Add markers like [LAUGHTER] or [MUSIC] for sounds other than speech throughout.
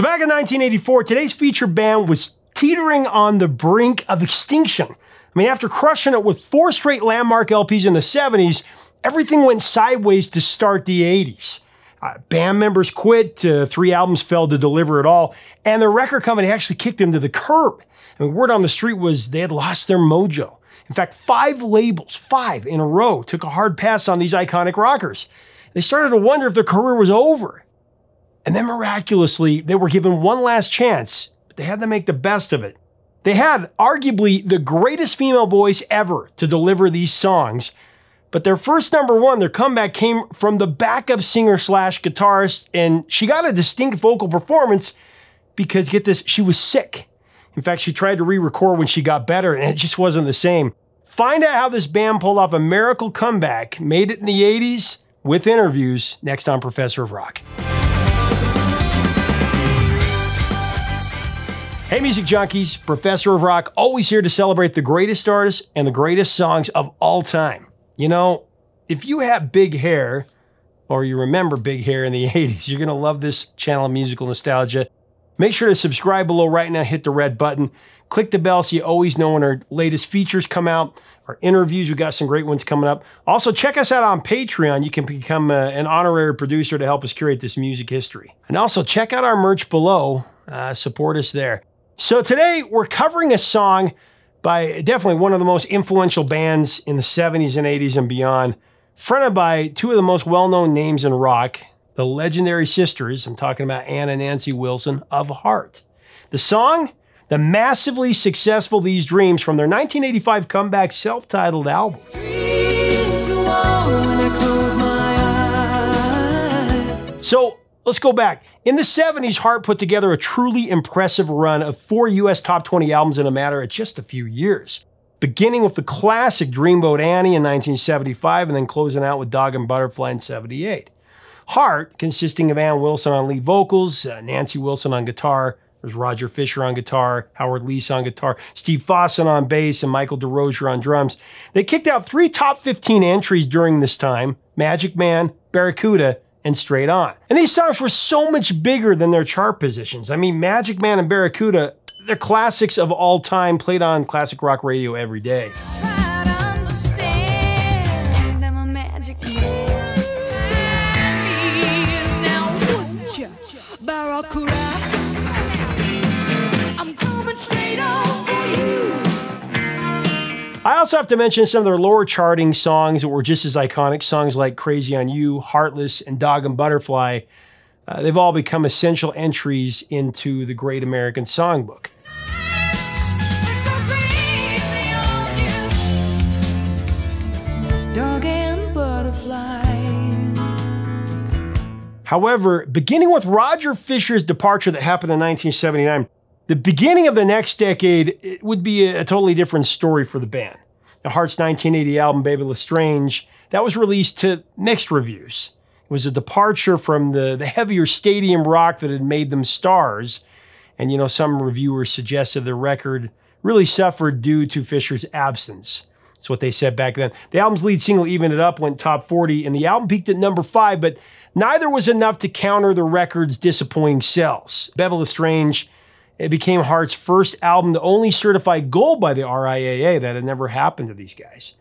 So back in 1984, today's featured band was teetering on the brink of extinction. I mean, after crushing it with four straight landmark LPs in the 70s, everything went sideways to start the 80s. Uh, band members quit, uh, three albums failed to deliver at all, and the record company actually kicked them to the curb. I mean, word on the street was they had lost their mojo. In fact, five labels, five in a row, took a hard pass on these iconic rockers. They started to wonder if their career was over. And then miraculously, they were given one last chance, but they had to make the best of it. They had arguably the greatest female voice ever to deliver these songs, but their first number one, their comeback came from the backup singer slash guitarist, and she got a distinct vocal performance because, get this, she was sick. In fact, she tried to re record when she got better, and it just wasn't the same. Find out how this band pulled off a miracle comeback, made it in the 80s with interviews next on Professor of Rock. Hey, music junkies, Professor of Rock, always here to celebrate the greatest artists and the greatest songs of all time. You know, if you have big hair, or you remember big hair in the [LAUGHS] 80s, you're going to love this channel of musical nostalgia. Make sure to subscribe below right now, hit the red button, click the bell so you always know when our latest features come out, our interviews, we got some great ones coming up. Also, check us out on Patreon. You can become uh, an honorary producer to help us curate this music history. And also, check out our merch below. Uh, support us there. So today we're covering a song by definitely one of the most influential bands in the 70s and 80s and beyond, fronted by two of the most well-known names in rock, the legendary sisters, I'm talking about Ann and Nancy Wilson of Heart. The song, the massively successful These Dreams from their 1985 comeback self-titled album. So Let's go back. In the 70s, Heart put together a truly impressive run of four US top 20 albums in a matter of just a few years. Beginning with the classic Dreamboat Annie in 1975 and then closing out with Dog and Butterfly in 78. Heart, consisting of Ann Wilson on lead vocals, uh, Nancy Wilson on guitar, there's Roger Fisher on guitar, Howard Leese on guitar, Steve Fossen on bass, and Michael DeRosier on drums. They kicked out three top 15 entries during this time Magic Man, Barracuda, and Straight On. And these songs were so much bigger than their chart positions. I mean, Magic Man and Barracuda, they're classics of all time, played on classic rock radio every day. I also have to mention some of their lower charting songs that were just as iconic. Songs like Crazy on You, Heartless, and Dog and Butterfly. Uh, they've all become essential entries into the Great American Songbook. However, beginning with Roger Fisher's departure that happened in 1979, the beginning of the next decade would be a, totally different story for the band. The Heart's 1980 album, Bebe Le Strange, that was released to mixed reviews. It was a departure from the, the heavier stadium rock that had made them stars. And, you know, some reviewers suggested the record really suffered due to Fisher's absence. That's what they said back then. The album's lead single, Even It Up, went top 40, and the album peaked at number five, but neither was enough to counter the record's disappointing sales. Bebe Le Strange it became Heart's first album to only certify gold by the RIAA. That had never happened to these guys.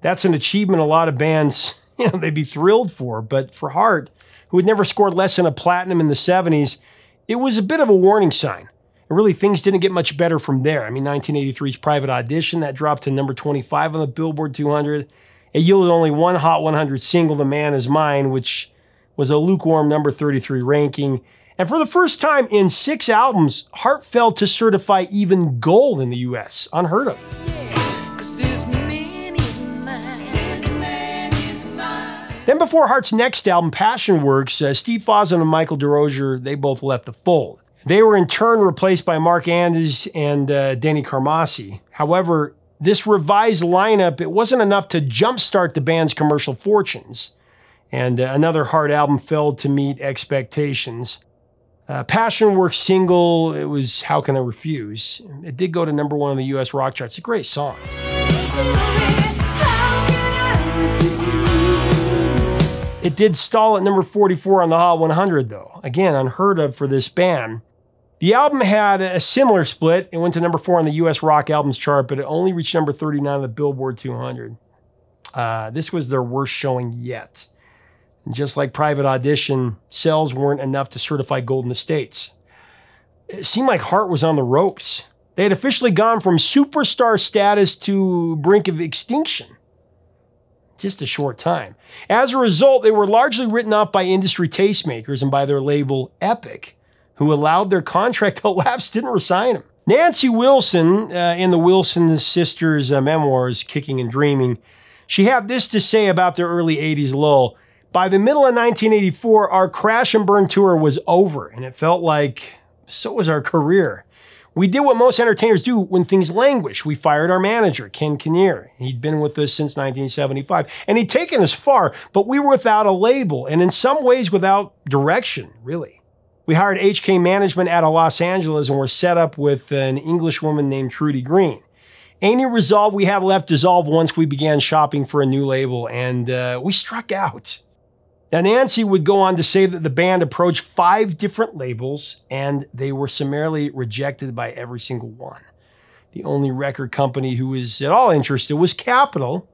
That's an achievement a lot of bands, [LAUGHS] you know, they'd be thrilled for. But for Heart, who had never scored less than a platinum in the 70s, it was a bit of a warning sign. And really, things didn't get much better from there. I mean, 1983's Private Audition, that dropped to number 25 on the Billboard 200. It yielded only one Hot 100 single, The Man Is Mine, which was a lukewarm number 33 ranking. And for the first time in six albums, Heart failed to certify even gold in the US. Unheard of. Then before Heart's next album, Passion Works, uh, Steve Fossen and Michael DeRosier, they both left the fold. They were in turn replaced by Mark Andes and uh, Denny Carmassi. However, this revised lineup, it wasn't enough to jumpstart the band's commercial fortunes. And uh, another Heart album failed to meet expectations. Uh, Passion Works single, it was How Can I Refuse? It did go to number one on the US rock charts. It's a great song. It did stall at number 44 on the Hot 100, though. Again, unheard of for this band. The album had a similar split. It went to number four on the US Rock Albums chart, but it only reached number 39 on the Billboard 200. Uh, this was their worst showing yet. And just like Private Audition, sales weren't enough to certify gold in the States. It seemed like Heart was on the ropes. They had officially gone from superstar status to brink of extinction. Just a short time. As a result, they were largely written off by industry tastemakers and by their label Epic who allowed their contract to [LAUGHS] lapse, didn't resign them. Nancy Wilson, uh, in the Wilson sisters' uh, memoirs, Kicking and Dreaming, she had this to say about their early 80s lull. By the middle of 1984, our crash and burn tour was over, and it felt like so was our career. We did what most entertainers do when things languish. We fired our manager, Ken Kinnear. He'd been with us since 1975, and he'd taken us far, but we were without a label, and in some ways without direction, really. We hired HK Management out of Los Angeles and were set up with an English woman named Trudy Green. Any resolve we had left dissolved once we began shopping for a new label, and uh, we struck out. Now, Nancy would go on to say that the band approached five different labels and they were summarily rejected by every single one. The only record company who was at all interested was Capitol,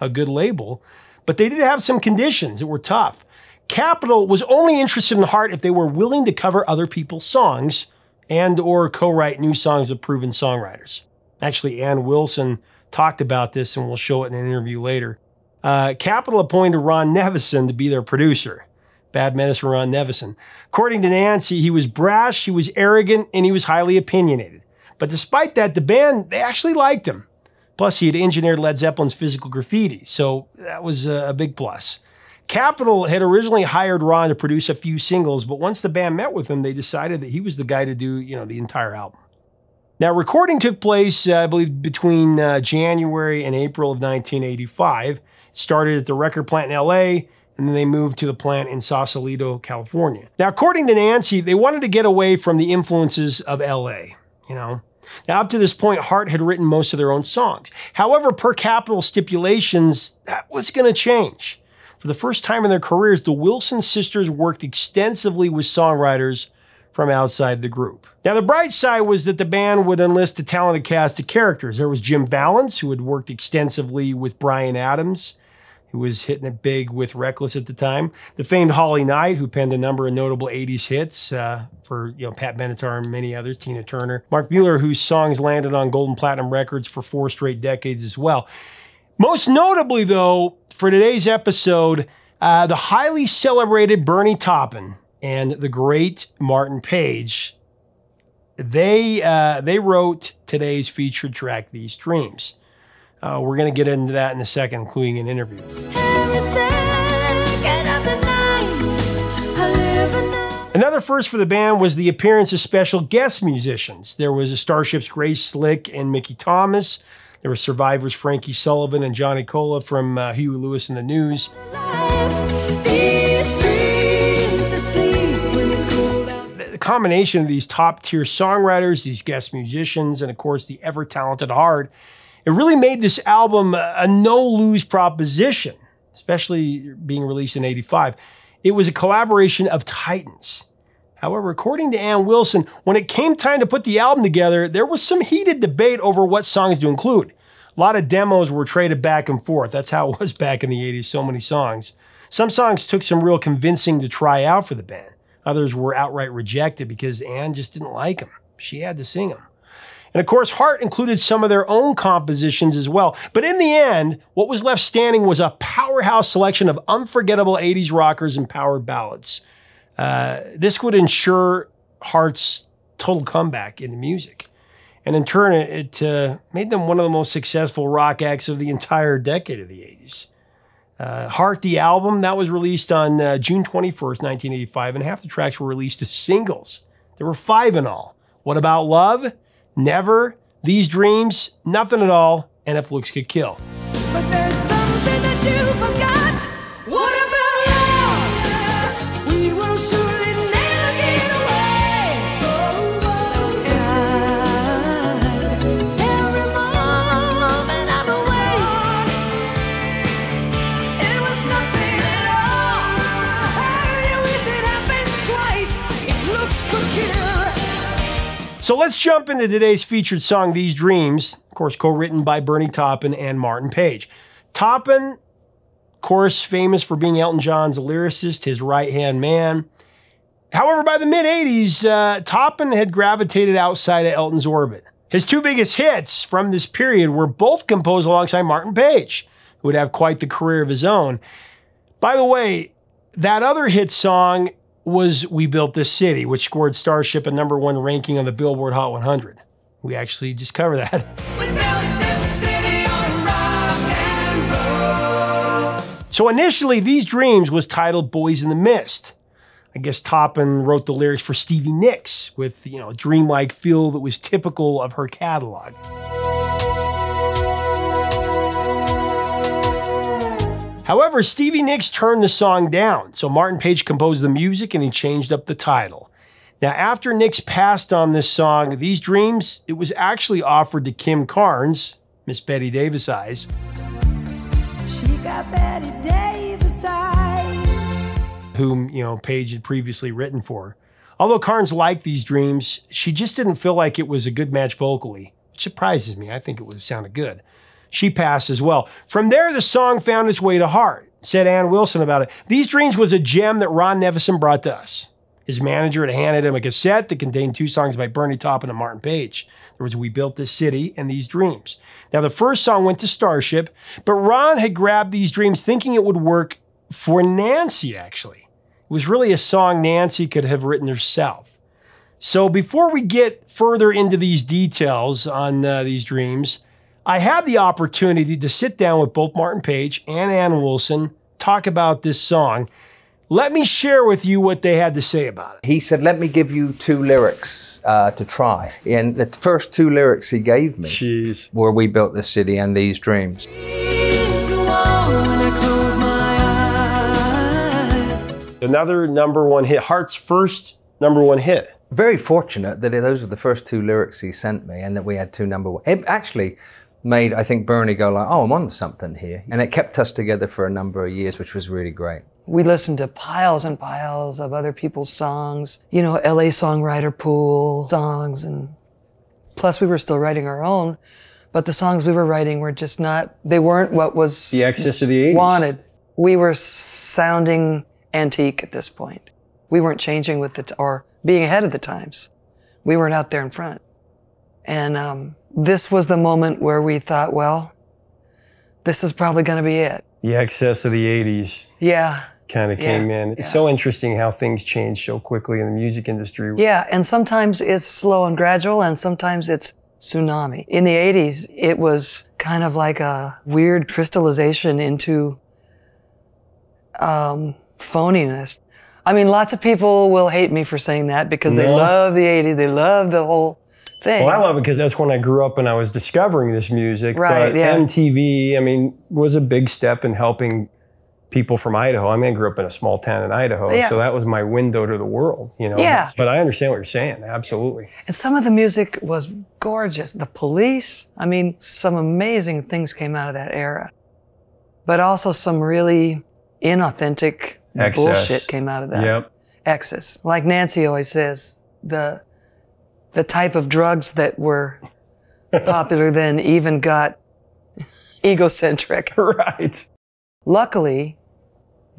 a good label, but they did have some conditions that were tough. Capitol was only interested in Heart if they were willing to cover other people's songs and or co-write new songs of proven songwriters. Actually, Ann Wilson talked about this and we'll show it in an interview later. Uh, Capitol appointed Ron Nevison to be their producer. Bad medicine Ron Nevison. According to Nancy, he was brash, he was arrogant, and he was highly opinionated. But despite that, the band, they actually liked him. Plus, he had engineered Led Zeppelin's physical graffiti, so that was a big plus. Capitol had originally hired Ron to produce a few singles, but once the band met with him, they decided that he was the guy to do, you know, the entire album. Now, recording took place, uh, I believe, between uh, January and April of 1985. It started at the record plant in LA, and then they moved to the plant in Sausalito, California. Now, according to Nancy, they wanted to get away from the influences of LA, you know. Now, up to this point, Heart had written most of their own songs. However, per Capitol stipulations, that was going to change. For the first time in their careers, the Wilson sisters worked extensively with songwriters from outside the group. Now, the bright side was that the band would enlist a talented cast of characters. There was Jim Vallance, who had worked extensively with Bryan Adams, who was hitting it big with Reckless at the time. The famed Holly Knight, who penned a number of notable 80s hits uh, for you know Pat Benatar and many others, Tina Turner. Mark Mueller, whose songs landed on Gold and Platinum Records for four straight decades as well. Most notably, though, for today's episode, uh, the highly celebrated Bernie Taupin and the great Martin Page, they uh, they wrote today's featured track, "These Dreams." Uh, we're going to get into that in a second, including an interview. Another first for the band was the appearance of special guest musicians. There was a Starship's Grace Slick and Mickey Thomas, there were survivors Frankie Sullivan and Johnny Colla from uh, Huey Lewis and the News. The combination of these top tier songwriters, these guest musicians, and of course the ever talented Heart, it really made this album a no lose proposition, especially being released in 85. It was a collaboration of titans. However, according to Ann Wilson, when it came time to put the album together, there was some heated debate over what songs to include. A lot of demos were traded back and forth. That's how it was back in the 80s, so many songs. Some songs took some real convincing to try out for the band. Others were outright rejected because Ann just didn't like them. She had to sing them. And of course, Heart included some of their own compositions as well. But in the end, what was left standing was a powerhouse selection of unforgettable 80s rockers and power ballads. Uh, this would ensure Heart's total comeback into music. And in turn, it, it uh, made them one of the most successful rock acts of the entire decade of the 80s. Uh, Heart, the album, that was released on uh, June 21st, 1985, and half the tracks were released as singles. There were five in all. What About Love? Never. These Dreams? Nothing at all. And If Looks Could Kill. So let's jump into today's featured song, These Dreams, of course, co written by Bernie Taupin and Martin Page. Taupin, of course, famous for being Elton John's lyricist, his right hand man. However, by the mid 80s, uh, Taupin had gravitated outside of Elton's orbit. His two biggest hits from this period were both composed alongside Martin Page, who would have quite the career of his own. By the way, that other hit song was We Built This City, which scored Starship a number one ranking on the Billboard Hot 100. We actually just covered that. So initially, These Dreams was titled Boys in the Mist. I guess Taupin wrote the lyrics for Stevie Nicks with, you know, a dreamlike feel that was typical of her catalog. However, Stevie Nicks turned the song down, so Martin Page composed the music and he changed up the title. Now, after Nicks passed on this song, These Dreams, it was actually offered to Kim Carnes, Miss Bette Davis Eyes. She got Bette Davis Eyes. Whom, you know, Page had previously written for. Although Carnes liked These Dreams, she just didn't feel like it was a good match vocally, which surprises me. I think it would have sounded good she passed as well. From there, the song found its way to Heart, said Ann Wilson about it. These Dreams was a gem that Ron Nevison brought to us. His manager had handed him a cassette that contained two songs by Bernie Taupin and Martin Page. There was We Built This City and These Dreams. Now, the first song went to Starship, but Ron had grabbed These Dreams thinking it would work for Nancy, actually. It was really a song Nancy could have written herself. So before we get further into these details on uh, these dreams, I had the opportunity to sit down with both Martin Page and Ann Wilson, talk about this song. Let me share with you what they had to say about it. He said, Let me give you two lyrics uh, to try. And the first two lyrics he gave me Jeez. were We Built This City and These Dreams. Another number one hit, Heart's first number one hit. Very fortunate that those were the first two lyrics he sent me and that we had two number one. It actually, made, I think, Bernie go like, oh, I'm on to something here. And it kept us together for a number of years, which was really great. We listened to piles and piles of other people's songs, you know, LA songwriter pool songs. And plus we were still writing our own, but the songs we were writing were just not, they weren't what was the excess of the 80s. wanted. We were sounding antique at this point. We weren't changing with it or being ahead of the times. We weren't out there in front. And, um, this was the moment where we thought, well, this is probably going to be it. The excess of the 80s. Yeah. Kind of came yeah. in. It's yeah. so interesting how things change so quickly in the music industry. Yeah, and sometimes it's slow and gradual, and sometimes it's tsunami. In the 80s, it was kind of like a weird crystallization into um, phoniness. I mean, lots of people will hate me for saying that because no. they love the 80s. They love the whole thing. Well, I love it because that's when I grew up and I was discovering this music. Right. But yeah. MTV, I mean, was a big step in helping people from Idaho. I mean, I grew up in a small town in Idaho, yeah. so that was my window to the world, you know. Yeah. But I understand what you're saying. Absolutely. And some of the music was gorgeous. The police, I mean, some amazing things came out of that era. But also some really inauthentic Excess. bullshit came out of that. Yep. Excess. Like Nancy always says, the the type of drugs that were popular [LAUGHS] then even got egocentric. [LAUGHS] Right. Luckily,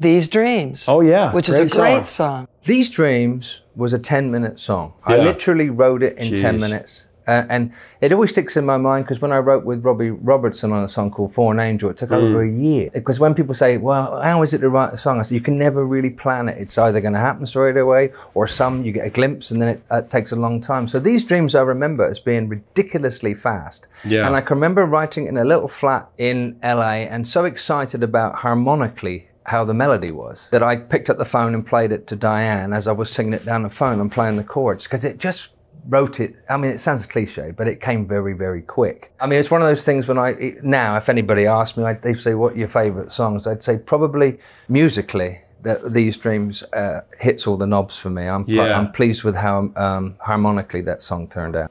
These Dreams. Oh yeah. Which is a great song. These Dreams was a 10 minute song. Yeah. I literally wrote it in Jeez. 10 minutes. Uh, and it always sticks in my mind because when I wrote with Robbie Robertson on a song called For an Angel, it took Mm. over a year. Because when people say, well, how is it to write a song? I say, you can never really plan it. It's either going to happen straight away or some you get a glimpse and then it uh, takes a long time. So these dreams I remember as being ridiculously fast. Yeah. And I can remember writing in a little flat in LA and so excited about harmonically how the melody was that I picked up the phone and played it to Diane as I was singing it down the phone and playing the chords because it just wrote it. I mean, it sounds cliche, but it came very, very quick. I mean, it's one of those things when I, it, now, if anybody asked me, they'd say, what are your favorite songs? I'd say probably musically, that these dreams uh, hits all the knobs for me. I'm, Yeah. I'm pleased with how um, harmonically that song turned out.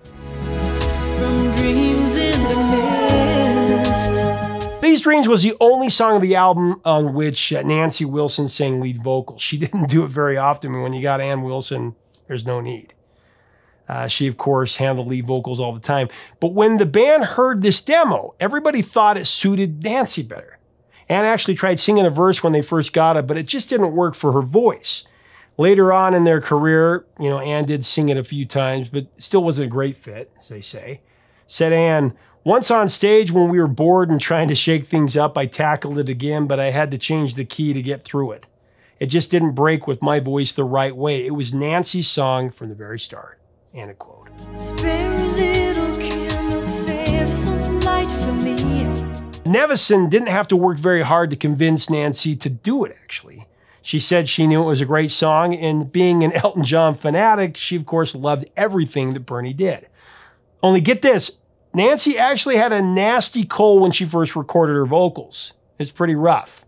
From dreams in the mist. These Dreams was the only song of the album on which uh, Nancy Wilson sang lead vocals. She [LAUGHS] didn't do it very often. And when you got Ann Wilson, there's no need. Uh, she, of course, handled lead vocals all the time. But when the band heard this demo, everybody thought it suited Nancy better. Ann actually tried singing a verse when they first got it, but it just didn't work for her voice. Later on in their career, you know, Ann did sing it a few times, but still wasn't a great fit, as they say. Said Ann, once on stage when we were bored and trying to shake things up, I tackled it again, but I had to change the key to get through it. It just didn't break with my voice the right way. It was Nancy's song from the very start. End quote. Spare a little candle, save some light for me. Nevison didn't have to work very hard to convince Nancy to do it, actually. She said she knew it was a great song, and being an Elton John fanatic, she, of course, loved everything that Bernie did. Only get this Nancy actually had a nasty cold when she first recorded her vocals. It's pretty rough.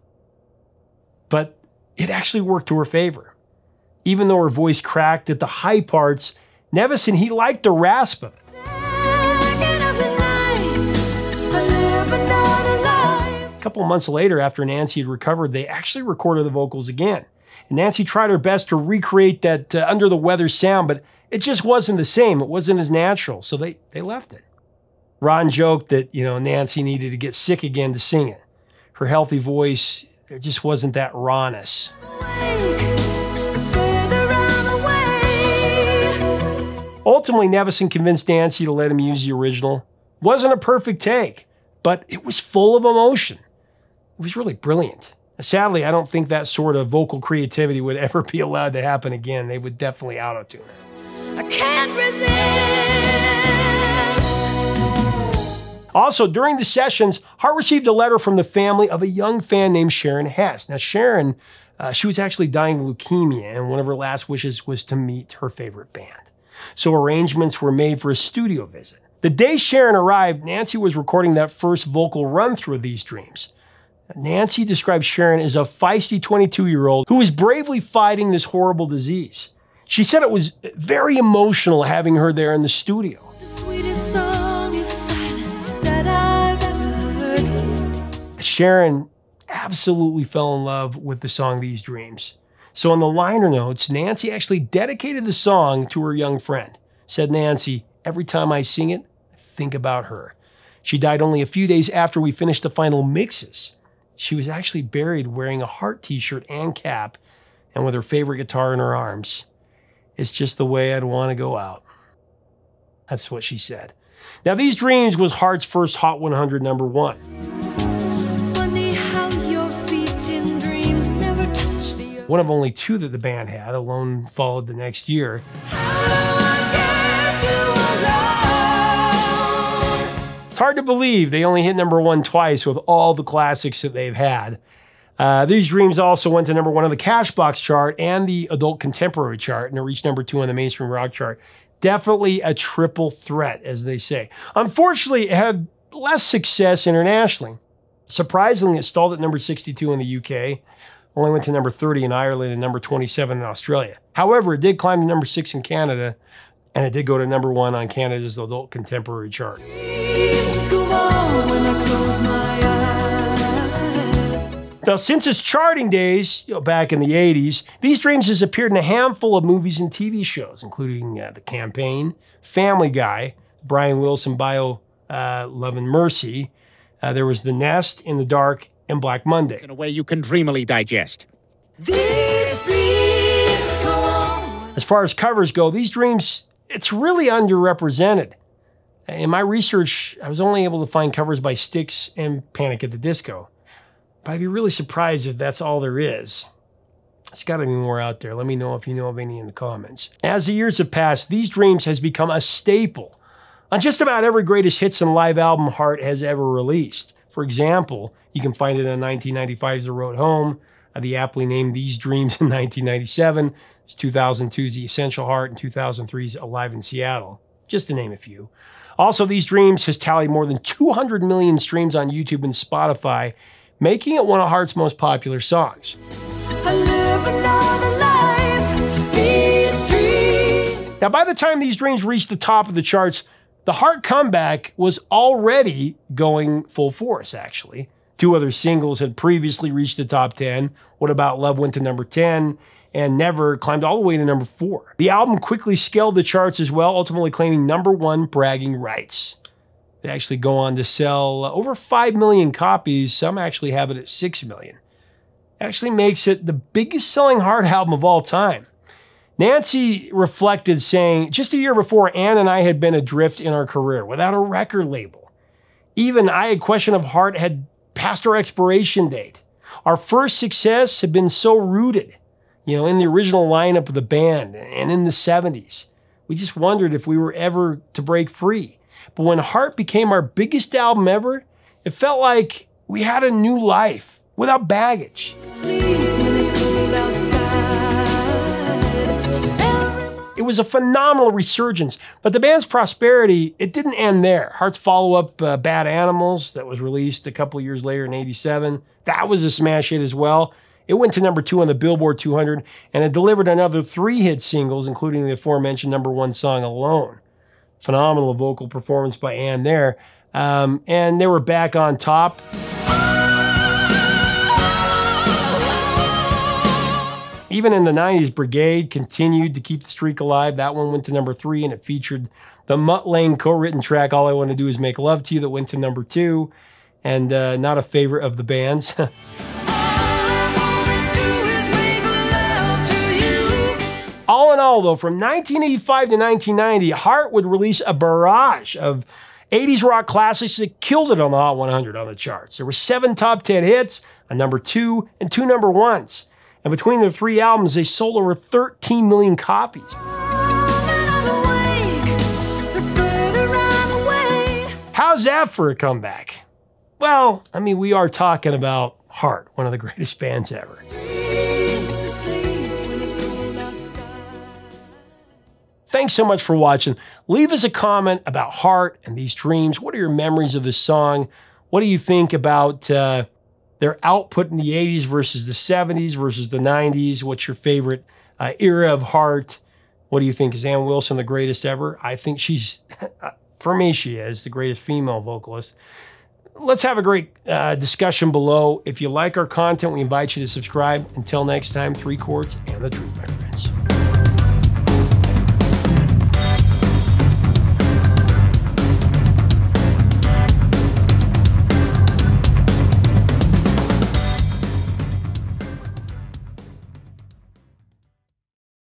But it actually worked to her favor. Even though her voice cracked at the high parts, Nevison, he liked the rasp of it. Second of the night, I live another life. A couple months later, after Nancy had recovered, they actually recorded the vocals again. And Nancy tried her best to recreate that uh, under the weather sound, but it just wasn't the same. It wasn't as natural, so they, they left it. Ron joked that, you know, Nancy needed to get sick again to sing it. Her healthy voice, there just wasn't that rawness. Awake, Ultimately, Nevison convinced Nancy to let him use the original. Wasn't a perfect take, but it was full of emotion. It was really brilliant. Sadly, I don't think that sort of vocal creativity would ever be allowed to happen again. They would definitely auto tune it. I can't resist. Also, during the sessions, Heart received a letter from the family of a young fan named Sharon Hess. Now, Sharon, uh, she was actually dying of leukemia, and one of her last wishes was to meet her favorite band. So arrangements were made for a studio visit. The day Sharon arrived, Nancy was recording that first vocal run through of these dreams. Nancy described Sharon as a feisty 22 year old who was bravely fighting this horrible disease. She said it was very emotional having her there in the studio. The sweetest song is silence that I've ever heard. Sharon absolutely fell in love with the song These Dreams. So on the liner notes, Nancy actually dedicated the song to her young friend. Said Nancy, every time I sing it, I think about her. She died only a few days after we finished the final mixes. She was actually buried wearing a heart t-shirt and cap and with her favorite guitar in her arms. It's just the way I'd want to go out. That's what she said. Now, These Dreams was Heart's first Hot 100 number one. One of only two that the band had. Alone followed the next year. It's hard to believe they only hit number one twice with all the classics that they've had. Uh, These Dreams also went to number one on the Cashbox chart and the Adult Contemporary chart, and it reached number two on the Mainstream Rock chart. Definitely a triple threat, as they say. Unfortunately, it had less success internationally. Surprisingly, it stalled at number 62 in the UK, only went to number 30 in Ireland and number 27 in Australia. However, it did climb to number six in Canada, and it did go to number one on Canada's Adult Contemporary chart. Now, since its charting days, you know, back in the 80s, These Dreams has appeared in a handful of movies and TV shows, including uh, The Campaign, Family Guy, Brian Wilson bio uh, Love and Mercy. Uh, there was The Nest, In the Dark, and Black Monday. in a way you can dreamily digest. These dreams go on. As far as covers go, These Dreams, it's really underrepresented. In my research, I was only able to find covers by Styx and Panic at the Disco. But I'd be really surprised if that's all there is. There's got to be more out there. Let me know if you know of any in the comments. As the years have passed, These Dreams has become a staple on just about every greatest hits and live album Heart has ever released. For example, you can find it on 1995's The Road Home, uh, the aptly named These Dreams in [LAUGHS] 1997, it's 2002's The Essential Heart, and 2003's Alive in Seattle, just to name a few. Also, These Dreams has tallied more than 200 million streams on YouTube and Spotify, making it one of Heart's most popular songs. I live life. These dreams. Now, by the time these dreams reached the top of the charts, the Heart comeback was already going full force, actually. Two other singles had previously reached the top 10. What About Love went to number 10, and Never climbed all the way to number four. The album quickly scaled the charts as well, ultimately claiming number one bragging rights. They actually go on to sell over 5 million copies. Some actually have it at 6 million. Actually makes it the biggest selling Heart [LAUGHS] album of all time. Nancy reflected, saying, Just a year before, Ann and I had been adrift in our career without a record label. Even I had Question of Heart had passed our expiration date. Our first success had been so rooted, you know, in the original lineup of the band and in the 70s. We just wondered if we were ever to break free. But when Heart became our biggest album ever, it felt like we had a new life without baggage. Sleep It was a phenomenal resurgence, but the band's prosperity, it didn't end there. Heart's follow-up, uh, Bad Animals, that was released a couple years later in 87, that was a smash hit as well. It went to number two on the Billboard 200, and it delivered another three hit singles, including the aforementioned number one song, Alone. Phenomenal vocal performance by Ann there. Um, and they were back on top. Even in the 90s, Brigade continued to keep the streak alive. That one went to number three, and it featured the Mutt Lange co written track, All I Want to Do Is Make Love to You, that went to number two, and uh, not a favorite of the band's. [LAUGHS] all in all, though, from 1985 to 1990, Heart would release a barrage of 80s rock classics that killed it on the Hot 100 on the charts. There were seven top 10 hits, a number two, and two number ones. And between their three albums, they sold over 13 million copies. How's that for a comeback? Well, I mean, we are talking about Heart, one of the greatest bands ever. Thanks so much for watching. Leave us a comment about Heart and these dreams. What are your memories of this song? What do you think about uh, their output in the 80s versus the 70s versus the 90s? What's your favorite uh, era of Heart? What do you think? Is Ann Wilson the greatest ever? I think she's, [LAUGHS] for me, she is the greatest female vocalist. Let's have a great uh, discussion below. If you like our content, we invite you to subscribe. Until next time, three chords and the truth, my friends.